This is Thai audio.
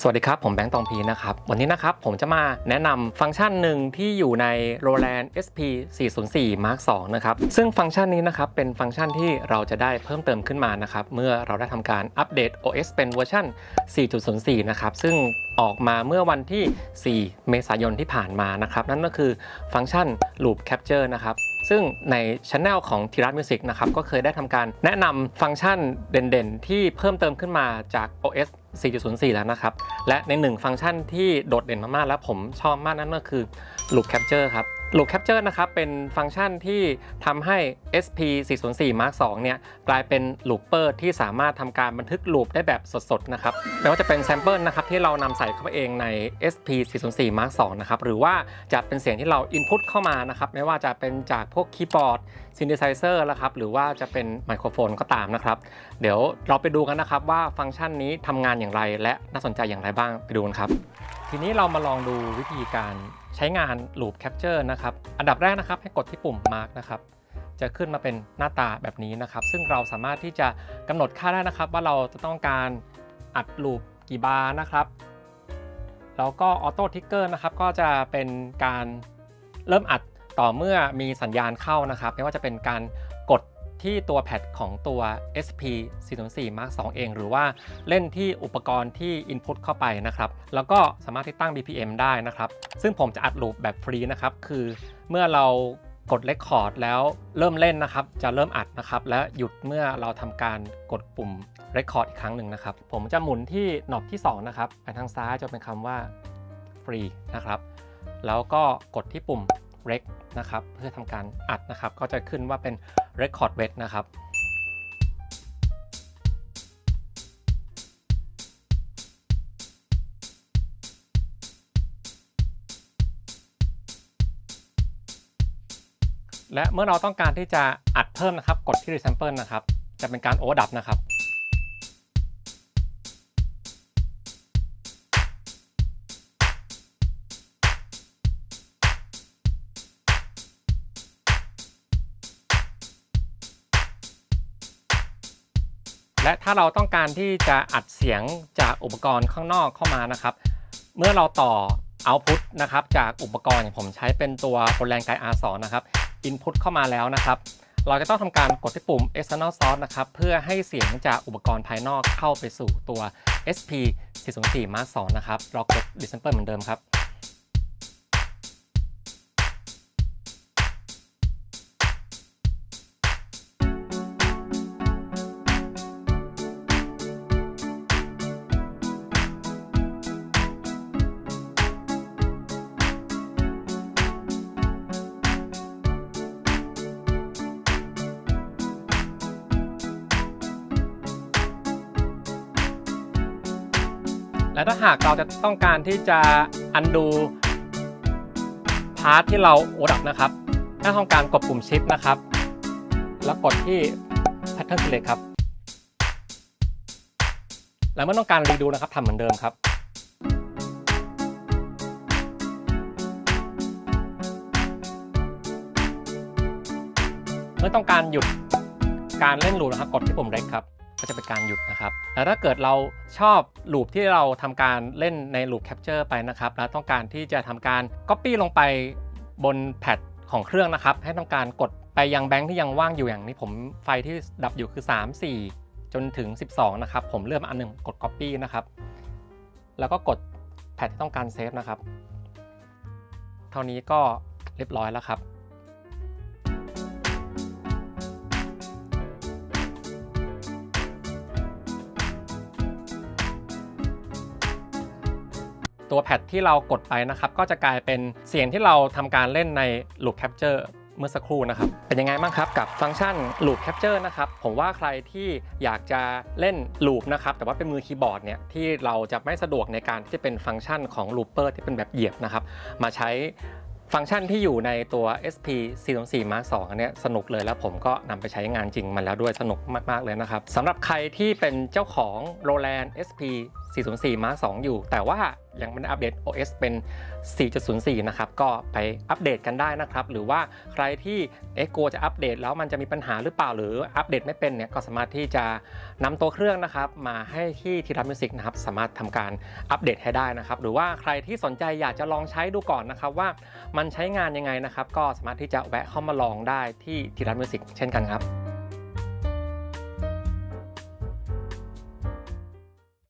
สวัสดีครับ ผมแบงค์ตองพีนะครับ วันนี้นะครับผมจะมาแนะนำฟังก์ชันหนึ่งที่อยู่ใน Roland SP 404 Mark 2นะครับ ซึ่งฟังก์ชันนี้นะครับเป็นฟังก์ชันที่เราจะได้เพิ่มเติมขึ้นมานะครับ เมื่อเราได้ทำการอัปเดต OS เป็นเวอร์ชัน4.04 นะครับ ซึ่งออกมาเมื่อวันที่ 4 เมษายนที่ผ่านมานะครับ นั่นก็คือฟังก์ชัน Loop Capture นะครับ ซึ่งในช anel ของ t i r a t Music นะครับก็เคยได้ทำการแนะนำฟังก์ชันเด่นๆ ที่เพิ่มเติมขึ้นมาจาก OS 4.04 แล้วนะครับ และในหนึ่งฟังก์ชันที่โดดเด่นมากๆ และผมชอบมากนั่นก็คือ Loop Capture ครับ Loop Capture นะครับเป็นฟังก์ชันที่ทำให้ SP 404 Mark 2เนี่ยกลายเป็น looper ที่สามารถทำการบันทึก loop ได้แบบสดๆนะครับไม่ว่าจะเป็น sample นะครับที่เรานำใส่เข้าไปเองใน SP 404 Mark 2นะครับหรือว่าจะเป็นเสียงที่เรา input เข้ามานะครับไม่ว่าจะเป็นจากพวกคีย์บอร์ดซิน t ิไซเซอร์นะครับหรือว่าจะเป็นไมโครโฟนก็ตามนะครับเดี๋ยวเราไปดูกันนะครับว่าฟังก์ชันนี้ทำงานอย่างไร และน่าสนใจอย่างไรบ้างไปดูกันครับ ทีนี้เรามาลองดูวิธีการ ใช้งาน Loop Capture นะครับ อันดับแรกนะครับให้กดที่ปุ่ม Mark นะครับ จะขึ้นมาเป็นหน้าตาแบบนี้นะครับ ซึ่งเราสามารถที่จะกำหนดค่าได้นะครับ ว่าเราจะต้องการอัด loop กี่บาร์นะครับ แล้วก็ auto trigger นะครับ ก็จะเป็นการเริ่มอัดต่อเมื่อมีสัญญาณเข้านะครับ ไม่ว่าจะเป็นการ ที่ตัวแพดของตัว SP 404 Mark 2 เอง หรือว่าเล่นที่อุปกรณ์ที่ Input เข้าไปนะครับ แล้วก็สามารถที่ตั้ง BPM ได้นะครับ ซึ่งผมจะอัดลูปแบบฟรีนะครับ คือเมื่อเรากด Record แล้วเริ่มเล่นนะครับ จะเริ่มอัดนะครับ และหยุดเมื่อเราทำการกดปุ่ม Record อีกครั้งหนึ่งนะครับ ผมจะหมุนที่หนอบที่ 2 นะครับไปทางซ้ายจะเป็นคำว่าฟรีนะครับ แล้วก็กดที่ปุ่ม Rec นะครับ เพื่อทำการอัดนะครับ ก็จะขึ้นว่าเป็น Record Wet นะครับและเมื่อเราต้องการที่จะอัดเพิ่มนะครับ กดที่ Resample นะครับ จะเป็นการโอเวอร์ดับนะครับ และถ้าเราต้องการที่จะอัดเสียงจากอุปกรณ์ข้างนอกเข้ามานะครับ เมื่อเราต่อ output นะครับจากอุปกรณ์อย่างผมใช้เป็นตัว p o l a n Guide R2 นะครับ input เข้ามาแล้วนะครับเราจะต้องทำการกดที่ปุ่ม external source นะครับเพื่อให้เสียงจากอุปกรณ์ภายนอกเข้าไปสู่ตัว SP 404 Mark 2นะครับเรากด resample เหมือนเดิมครับ และถ้าหากเราจะต้องการที่จะ undo พาร์ทที่เราโอดับนะครับ ถ้าต้องการกดปุ่ม shift นะครับ แล้วกดที่ pattern select ครับ แล้วเมื่อต้องการรีดูนะครับทำเหมือนเดิมครับเมื่อต้องการหยุดการเล่นลูนะครับ กดที่ปุ่ม rec ครับ ก็จะเป็นการหยุดนะครับ แล้วถ้าเกิดเราชอบ loop ที่เราทำการเล่นใน Loop Capture ไปนะครับ แล้วต้องการที่จะทำการ Copy ลงไปบน pad ของเครื่องนะครับ ให้ต้องการกดไปยังแบงค์ที่ยังว่างอยู่อย่างนี้ผมไฟที่ดับอยู่คือ 3 4 จนถึง 12 นะครับ ผมเลือกมาอันหนึ่งกด Copy นะครับ แล้วก็กด pad ที่ต้องการ save นะครับ เท่านี้ก็เรียบร้อยแล้วครับ ตัวแพดที่เรากดไปนะครับ ก็จะกลายเป็นเสียงที่เราทำการเล่นใน Loop Capture เมื่อสักครู่นะครับ เป็นยังไงบ้างครับกับฟังก์ชัน Loop Capture นะครับ ผมว่าใครที่อยากจะเล่น Loop นะครับ แต่ว่าเป็นมือคีย์บอร์ดเนี่ยที่เราจะไม่สะดวกในการที่จะเป็นฟังก์ชันของ Looper ที่เป็นแบบเหยียบนะครับ มาใช้ ฟังก์ชันที่อยู่ในตัว SP 404 Mark 2อันนี้สนุกเลยแล้วผมก็นำไปใช้งานจริงมาแล้วด้วยสนุกมาก ๆ เลยนะครับสำหรับใครที่เป็นเจ้าของ Roland SP 404 Mark 2อยู่ แต่ว่ายังไม่ได้อัปเดต OS เป็น 4.04 นะครับ ก็ไปอัปเดตกันได้นะครับ หรือว่าใครที่เอ๊ะกลัวจะอัปเดตแล้วมันจะมีปัญหาหรือเปล่าหรืออัปเดตไม่เป็นเนี่ยก็สามารถที่จะนำตัวเครื่องนะครับ มาให้ที่ Theera Music นะครับสามารถทำการอัปเดตให้ได้นะครับ หรือว่าใครที่สนใจอยากจะลองใช้ดูก่อนนะครับว่ามันใช้งานยังไงนะครับ ก็สามารถที่จะแวะเข้ามาลองได้ที่ Theera Music เช่นกันครับ